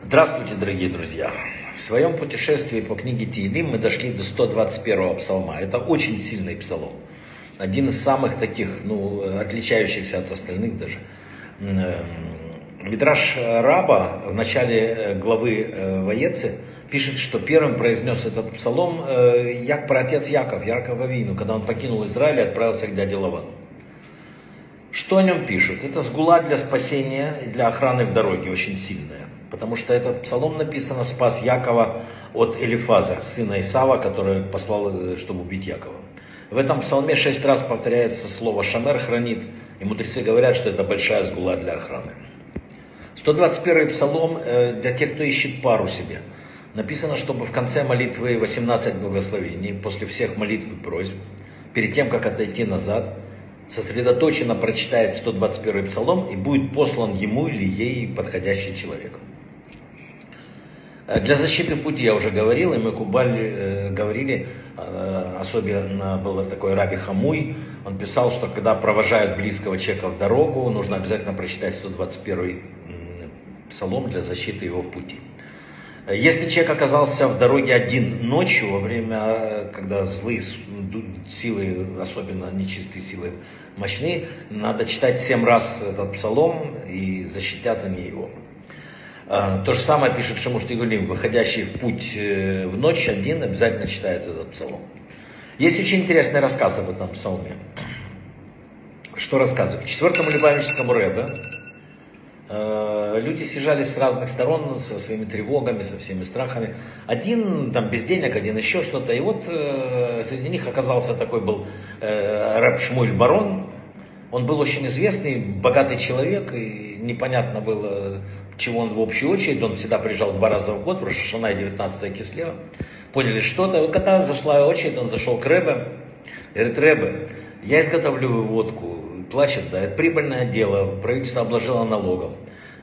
Здравствуйте, дорогие друзья! В своем путешествии по книге Тиилим мы дошли до 121-го псалма. Это очень сильный псалом. Один из самых таких, ну, отличающихся от остальных даже. Мидраш Раба в начале э, главы э, Воецы пишет, что первым произнес этот псалом э, як про отец Яков, Яков Авину, когда он покинул Израиль и отправился к дяде Лавану. Что о нем пишут? Это сгула для спасения и для охраны в дороге, очень сильная. Потому что этот псалом написано спас Якова от Элифаза, сына Исава, который послал, чтобы убить Якова. В этом псалме шесть раз повторяется слово «шамер» хранит, и мудрецы говорят, что это большая сгула для охраны. 121 псалом э, для тех, кто ищет пару себе. Написано, чтобы в конце молитвы 18 благословений, после всех молитв и просьб, перед тем, как отойти назад, сосредоточенно прочитает 121 псалом и будет послан ему или ей подходящий человек. Э, для защиты пути я уже говорил, и мы Кубаль э, говорили, э, особенно был такой Раби Хамуй, он писал, что когда провожают близкого человека в дорогу, нужно обязательно прочитать 121 псалом для защиты его в пути. Если человек оказался в дороге один ночью, во время, когда злые силы, особенно нечистые силы, мощны, надо читать семь раз этот псалом, и защитят они его. А, то же самое пишет Шамуш Тигулим, выходящий в путь э, в ночь один, обязательно читает этот псалом. Есть очень интересный рассказ об этом псалме. Что рассказывает? Четвертому Любавическому Рэбе Э, люди съезжались с разных сторон со своими тревогами, со всеми страхами. Один там без денег, один еще что-то. И вот э, среди них оказался такой был э, рэп Шмуль Барон. Он был очень известный, богатый человек, и непонятно было, чего он в общую очередь. Он всегда приезжал два раза в год, Рошашана и 19 Кислева. Поняли что-то. И когда зашла очередь, он зашел к Рэбе. Говорит, Рэбе, я изготовлю водку, плачет, да, это прибыльное дело, правительство обложило налогом.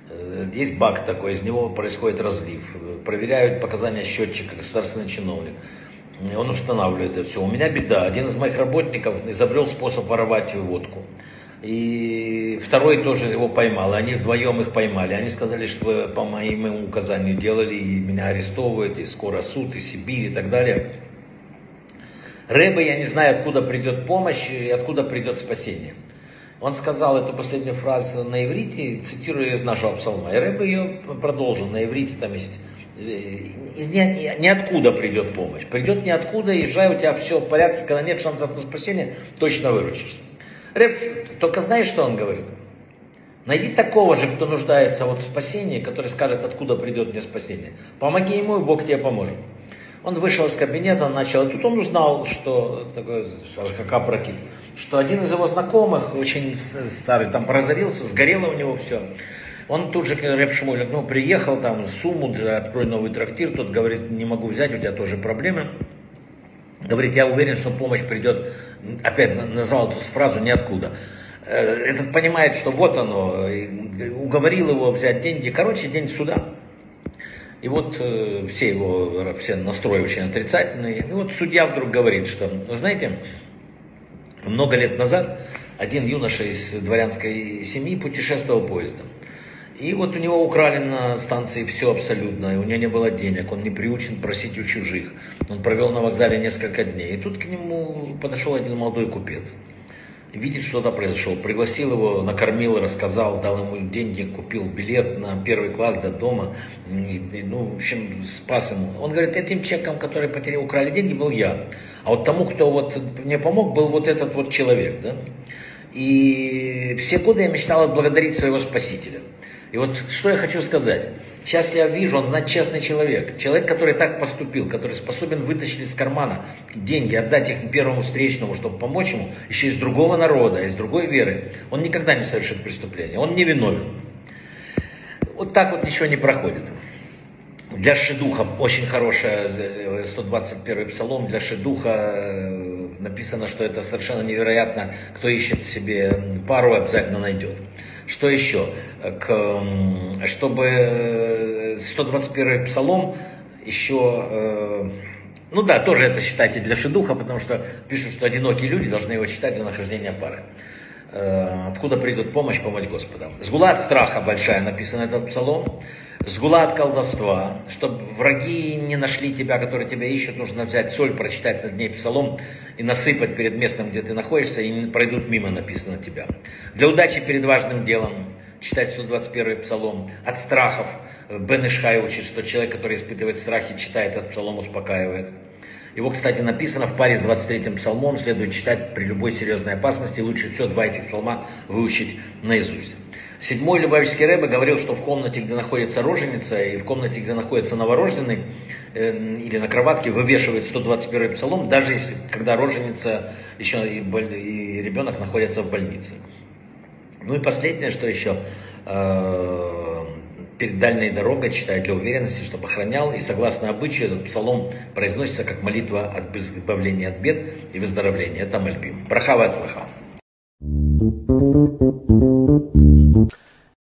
Э, есть бак такой, из него происходит разлив. Проверяют показания счетчика, государственный чиновник. Он устанавливает это все. У меня беда. Один из моих работников изобрел способ воровать водку. И второй тоже его поймал. Они вдвоем их поймали. Они сказали, что по моему указанию делали, и меня арестовывают, и скоро суд, и Сибирь, и так далее. Рэба, я не знаю, откуда придет помощь и откуда придет спасение. Он сказал эту последнюю фразу на иврите, цитируя из нашего псалма. И Рэбе ее продолжил на иврите, там есть из ни, ниоткуда придет помощь. Придет ниоткуда, езжай, у тебя все в порядке, когда нет шансов на спасение, точно выручишься. Рэб, только знаешь, что он говорит? Найди такого же, кто нуждается вот в спасении, который скажет, откуда придет мне спасение. Помоги ему, и Бог тебе поможет. Он вышел из кабинета, начал, и тут он узнал, что такое, как опрокид, что один из его знакомых, очень старый, там разорился, сгорело у него все. Он тут же к Рэп ну, приехал там, сумму, открой новый трактир, тот говорит, не могу взять, у тебя тоже проблемы. Говорит, я уверен, что помощь придет, опять назвал эту фразу ниоткуда. Э, этот понимает, что вот оно, уговорил его взять деньги. Короче, день суда. И вот э, все его все настрои очень отрицательные. И вот судья вдруг говорит, что, знаете, много лет назад один юноша из дворянской семьи путешествовал поездом. И вот у него украли на станции все абсолютно, и у него не было денег, он не приучен просить у чужих. Он провел на вокзале несколько дней. И тут к нему подошел один молодой купец видит, что-то произошло. Пригласил его, накормил, рассказал, дал ему деньги, купил билет на первый класс до дома. И, ну, в общем, спас ему. Он говорит, этим человеком, который потерял, украли деньги, был я. А вот тому, кто вот мне помог, был вот этот вот человек. Да? И все годы я мечтал отблагодарить своего спасителя. И вот что я хочу сказать. Сейчас я вижу, он значит, честный человек. Человек, который так поступил, который способен вытащить из кармана деньги, отдать их первому встречному, чтобы помочь ему, еще из другого народа, из другой веры. Он никогда не совершит преступление. Он не виновен. Вот так вот ничего не проходит. Для Шедуха очень хорошая 121 э, псалом. Для Шедуха э, написано, что это совершенно невероятно. Кто ищет себе пару, обязательно найдет. Что еще? К, чтобы 121 э, псалом еще, э, ну да, тоже это считайте для шедуха, потому что пишут, что одинокие люди должны его читать для нахождения пары. Э, откуда придет помощь, помощь Господа. Сгула от страха большая, написано этот псалом. Сгула от колдовства, чтобы враги не нашли тебя, которые тебя ищут, нужно взять соль, прочитать над ней псалом и насыпать перед местом, где ты находишься, и не пройдут мимо, написано тебя. Для удачи перед важным делом, читать 121 псалом. От страхов Бен Ишхай учит, что человек, который испытывает страхи, читает этот псалом, успокаивает. Его, кстати, написано в паре с 23-м псалмом, следует читать при любой серьезной опасности, лучше все два этих псалма выучить наизусть. Седьмой Любавический Рэбе говорил, что в комнате, где находится роженица, и в комнате, где находится новорожденный, э, или на кроватке вывешивает 121 псалом, даже если, когда роженица еще и, и ребенок находится в больнице. Ну и последнее, что еще, э, перед дальней дорогой читают для уверенности, чтобы охранял. И согласно обычаю, этот псалом произносится как молитва от избавления от бед и выздоровления. Это мольбим. Брахава от слаха.